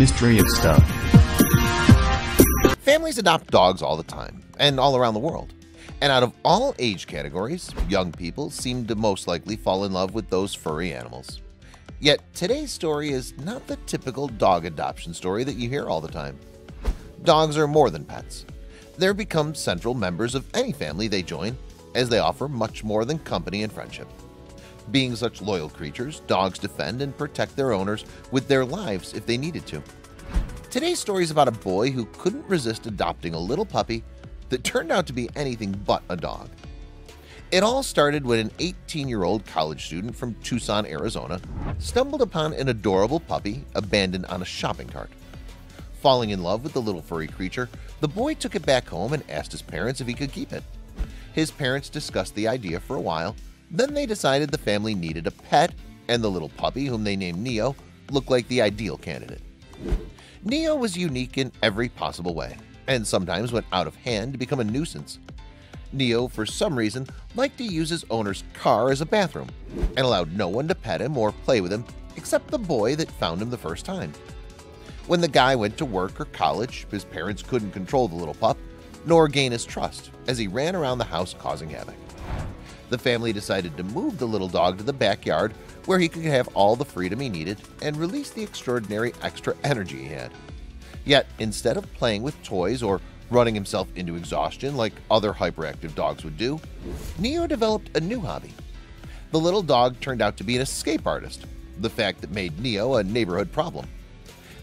mystery of stuff. Families adopt dogs all the time and all around the world. And out of all age categories, young people seem to most likely fall in love with those furry animals. Yet today's story is not the typical dog adoption story that you hear all the time. Dogs are more than pets. They're become central members of any family they join as they offer much more than company and friendship. Being such loyal creatures, dogs defend and protect their owners with their lives if they needed to. Today's story is about a boy who couldn't resist adopting a little puppy that turned out to be anything but a dog. It all started when an 18-year-old college student from Tucson, Arizona stumbled upon an adorable puppy abandoned on a shopping cart. Falling in love with the little furry creature, the boy took it back home and asked his parents if he could keep it. His parents discussed the idea for a while, then they decided the family needed a pet and the little puppy, whom they named Neo, looked like the ideal candidate. Neo was unique in every possible way and sometimes went out of hand to become a nuisance. Neo, for some reason, liked to use his owner's car as a bathroom and allowed no one to pet him or play with him except the boy that found him the first time. When the guy went to work or college, his parents couldn't control the little pup nor gain his trust as he ran around the house causing havoc. The family decided to move the little dog to the backyard where he could have all the freedom he needed and release the extraordinary extra energy he had. Yet, instead of playing with toys or running himself into exhaustion like other hyperactive dogs would do, Neo developed a new hobby. The little dog turned out to be an escape artist, the fact that made Neo a neighborhood problem.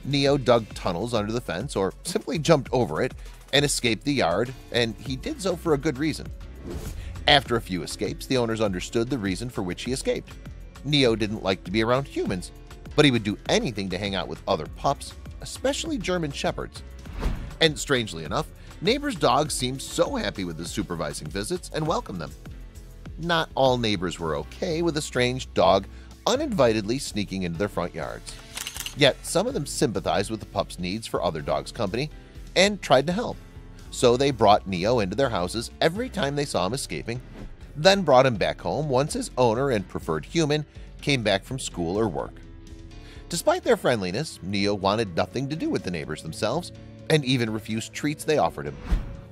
Neo dug tunnels under the fence or simply jumped over it and escaped the yard, and he did so for a good reason. After a few escapes, the owners understood the reason for which he escaped. Neo didn't like to be around humans, but he would do anything to hang out with other pups, especially German Shepherds. And strangely enough, neighbors' dogs seemed so happy with his supervising visits and welcomed them. Not all neighbors were okay with a strange dog uninvitedly sneaking into their front yards. Yet some of them sympathized with the pup's needs for other dogs' company and tried to help. So they brought Neo into their houses every time they saw him escaping, then brought him back home once his owner and preferred human came back from school or work. Despite their friendliness, Neo wanted nothing to do with the neighbors themselves and even refused treats they offered him.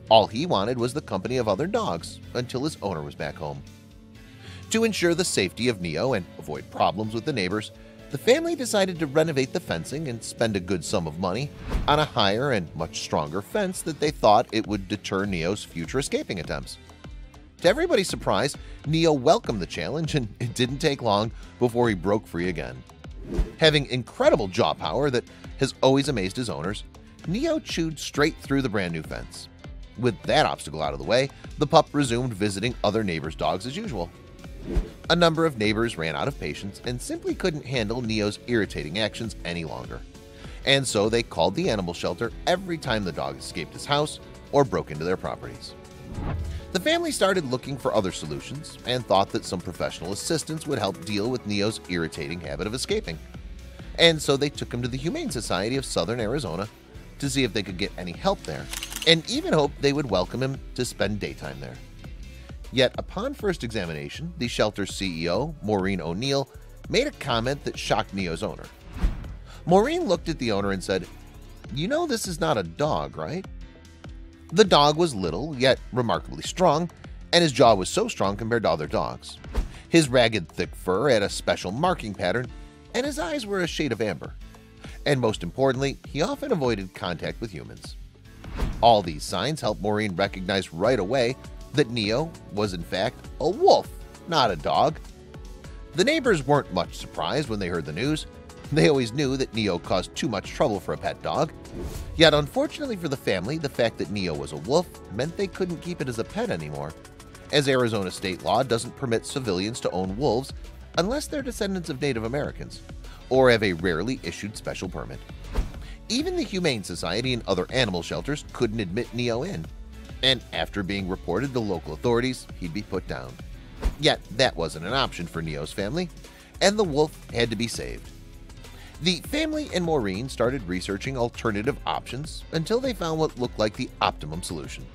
All he wanted was the company of other dogs until his owner was back home. To ensure the safety of Neo and avoid problems with the neighbors, the family decided to renovate the fencing and spend a good sum of money on a higher and much stronger fence that they thought it would deter Neo's future escaping attempts. To everybody's surprise, Neo welcomed the challenge and it didn't take long before he broke free again. Having incredible jaw power that has always amazed his owners, Neo chewed straight through the brand new fence. With that obstacle out of the way, the pup resumed visiting other neighbors' dogs as usual. A number of neighbors ran out of patience and simply couldn't handle Neo's irritating actions any longer. And so they called the animal shelter every time the dog escaped his house or broke into their properties. The family started looking for other solutions and thought that some professional assistance would help deal with Neo's irritating habit of escaping. And so they took him to the Humane Society of Southern Arizona to see if they could get any help there, and even hoped they would welcome him to spend daytime there. Yet upon first examination, the shelter's CEO, Maureen O'Neill, made a comment that shocked Neo's owner. Maureen looked at the owner and said, You know this is not a dog, right? The dog was little, yet remarkably strong, and his jaw was so strong compared to other dogs. His ragged, thick fur had a special marking pattern, and his eyes were a shade of amber. And most importantly, he often avoided contact with humans. All these signs helped Maureen recognize right away that Neo was in fact a wolf, not a dog. The neighbors weren't much surprised when they heard the news. They always knew that Neo caused too much trouble for a pet dog. Yet unfortunately for the family, the fact that Neo was a wolf meant they couldn't keep it as a pet anymore, as Arizona state law doesn't permit civilians to own wolves unless they're descendants of Native Americans or have a rarely issued special permit. Even the Humane Society and other animal shelters couldn't admit Neo in, and after being reported to local authorities, he'd be put down. Yet that wasn't an option for Neo's family, and the wolf had to be saved. The family and Maureen started researching alternative options until they found what looked like the optimum solution.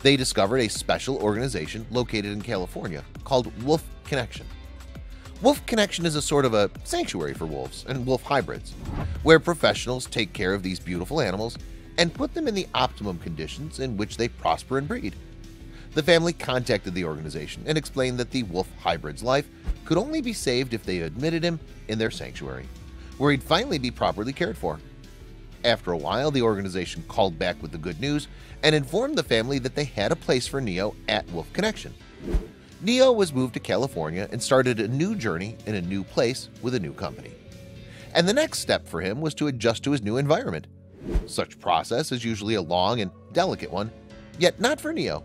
They discovered a special organization located in California called Wolf Connection. Wolf Connection is a sort of a sanctuary for wolves and wolf hybrids, where professionals take care of these beautiful animals and put them in the optimum conditions in which they prosper and breed. The family contacted the organization and explained that the wolf hybrid's life could only be saved if they admitted him in their sanctuary, where he'd finally be properly cared for. After a while, the organization called back with the good news and informed the family that they had a place for Neo at Wolf Connection. Neo was moved to California and started a new journey in a new place with a new company. And the next step for him was to adjust to his new environment. Such process is usually a long and delicate one, yet not for Neo.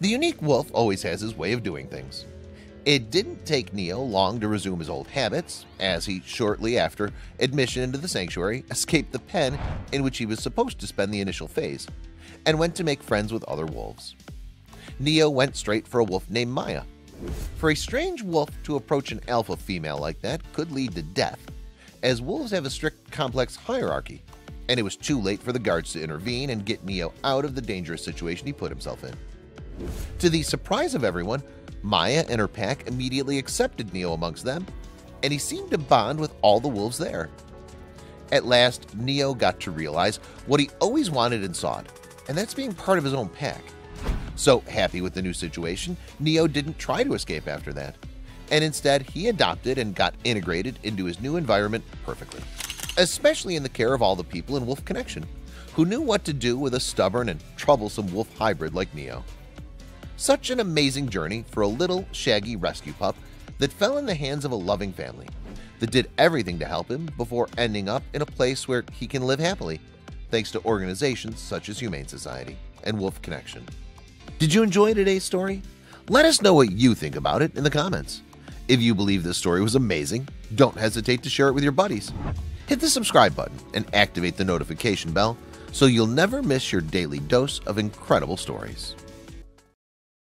The unique wolf always has his way of doing things. It didn't take Neo long to resume his old habits, as he shortly after admission into the sanctuary escaped the pen in which he was supposed to spend the initial phase, and went to make friends with other wolves. Neo went straight for a wolf named Maya. For a strange wolf to approach an alpha female like that could lead to death, as wolves have a strict complex hierarchy, and it was too late for the guards to intervene and get Neo out of the dangerous situation he put himself in. To the surprise of everyone, Maya and her pack immediately accepted Neo amongst them, and he seemed to bond with all the wolves there. At last, Neo got to realize what he always wanted and sought, and that's being part of his own pack. So happy with the new situation, Neo didn't try to escape after that, and instead he adopted and got integrated into his new environment perfectly, especially in the care of all the people in Wolf Connection, who knew what to do with a stubborn and troublesome wolf hybrid like Neo. Such an amazing journey for a little shaggy rescue pup that fell in the hands of a loving family that did everything to help him before ending up in a place where he can live happily thanks to organizations such as Humane Society and Wolf Connection. Did you enjoy today's story? Let us know what you think about it in the comments. If you believe this story was amazing, don't hesitate to share it with your buddies. Hit the subscribe button and activate the notification bell so you'll never miss your daily dose of incredible stories.